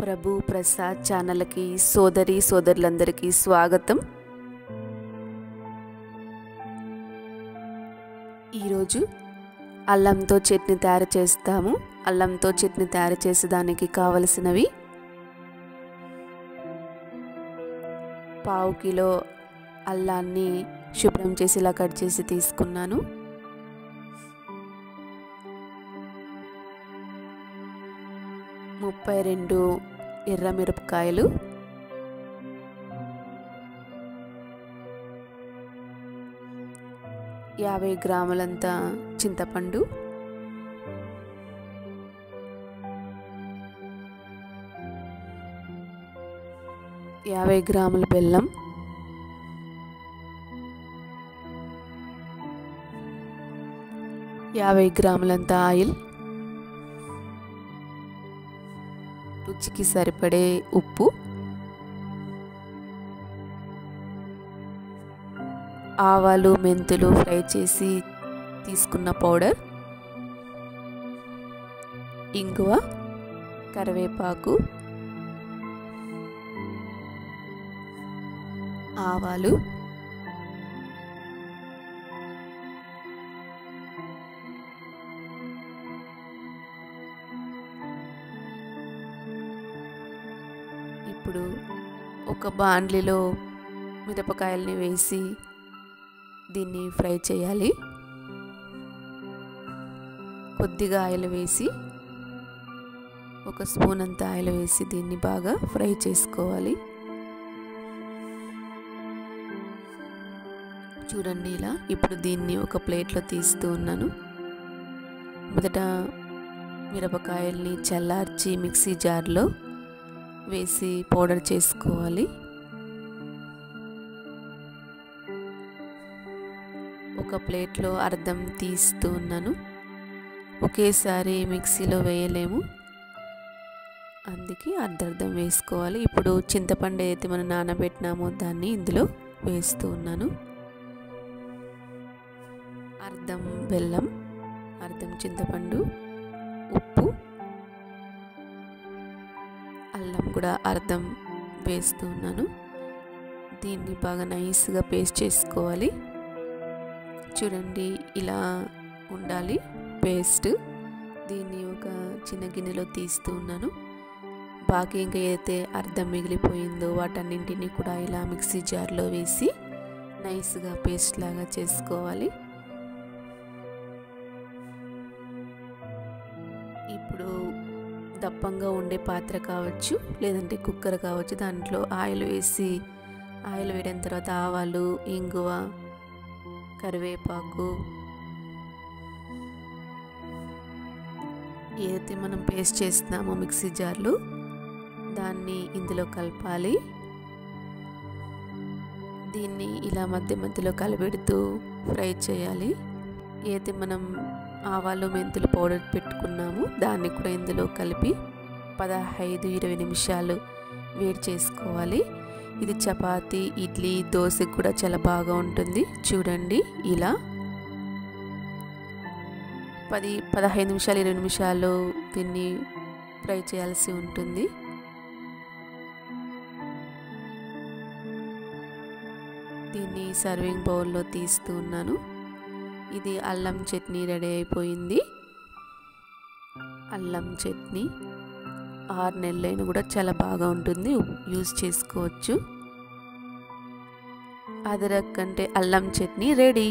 ప్రభు ప్రసాద్ ఛానల్కి సోదరి సోదరులందరికీ స్వాగతం. ఈరోజు అల్లంతో చట్నీ తయారు చేస్తాము. అల్లంతో చట్నీ తయారు చేసేదానికి కావలసినవి పావు కిలో అల్లాన్ని శుభ్రం చేసి ఇలా కట్ చేసి తీసుకున్నాను. ముప్పై రెండు ఎర్రమిరపకాయలు యాభై గ్రాములంత చింతపండు. యాభై గ్రాముల బెల్లం. యాభై గ్రాములంత ఆయిల్. రుచికి సరిపడే ఉప్పు. ఆవాలు మెంతులు ఫ్రై చేసి తీసుకున్న పౌడర్. ఇంగువ కరివేపాకు. ఆవాలు ఇప్పుడు ఒక బాండ్లీలో మిరపకాయల్ని వేసి దీన్ని ఫ్రై చేయాలి. కొద్దిగా ఆయిల్ వేసి ఒక స్పూన్ అంత ఆయిల్ వేసి దీన్ని బాగా ఫ్రై చేసుకోవాలి. చూడండి ఇలా ఇప్పుడు దీన్ని ఒక ప్లేట్లో తీస్తూ ఉన్నాను. మొదట మిరపకాయల్ని చల్లార్చి మిక్సీ జార్లో వేసి పౌడర్ చేసుకోవాలి. ఒక ప్లేట్లో అర్థం తీస్తూ ఉన్నాను. ఒకేసారి మిక్సీలో వేయలేము. అందుకే అర్ధర్థం వేసుకోవాలి. ఇప్పుడు చింతపండు ఏదైతే మనం నానబెట్టినామో దాన్ని ఇందులో వేస్తూ ఉన్నాను. అర్ధం బెల్లం అర్ధం చింతపండు ఉప్పు అల్లం కూడా అర్థం వేస్తూ ఉన్నాను. దీన్ని బాగా నైస్గా పేస్ట్ చేసుకోవాలి. చూడండి ఇలా ఉండాలి పేస్ట్. దీన్ని ఒక చిన్న గిన్నెలో తీస్తూ ఉన్నాను. బాగా ఇంకా ఏదైతే అర్థం మిగిలిపోయిందో వాటన్నింటినీ కూడా ఇలా మిక్సీ జార్లో వేసి నైస్గా పేస్ట్ లాగా చేసుకోవాలి. ఇప్పుడు దప్పంగా ఉండే పాత్ర కావచ్చు లేదంటే కుక్కర్ కావచ్చు దాంట్లో ఆయిల్ వేసి ఆయిల్ వేయడం తర్వాత ఆవాలు ఇంగువ కరివేపాకు ఏదైతే మనం పేస్ట్ చేస్తున్నామో మిక్సీ జార్లు దాన్ని ఇందులో కలపాలి. దీన్ని ఇలా మధ్య మధ్యలో కలబెడుతూ ఫ్రై చేయాలి. ఏదైతే మనం ఆవాలు మెంతులు పౌడర్ పెట్టుకున్నాము. దాన్ని కూడా ఇందులో కలిపి పదహైదు ఇరవై నిమిషాలు వేడి చేసుకోవాలి. ఇది చపాతి ఇడ్లీ దోశ కూడా చాలా బాగా ఉంటుంది. చూడండి ఇలా. పది పదహైదు నిమిషాలు ఇరవై నిమిషాలు దీన్ని ఫ్రై చేయాల్సి ఉంటుంది. దీన్ని సర్వింగ్ బౌల్లో తీస్తూ ఉన్నాను. ఇది అల్లం చట్నీ రెడీ అయిపోయింది. అల్లం చట్నీ ఆరు నెలలైన కూడా చాలా బాగా ఉంటుంది యూజ్ చేసుకోవచ్చు. అదరక్ అంటే అల్లం చట్నీ రెడీ.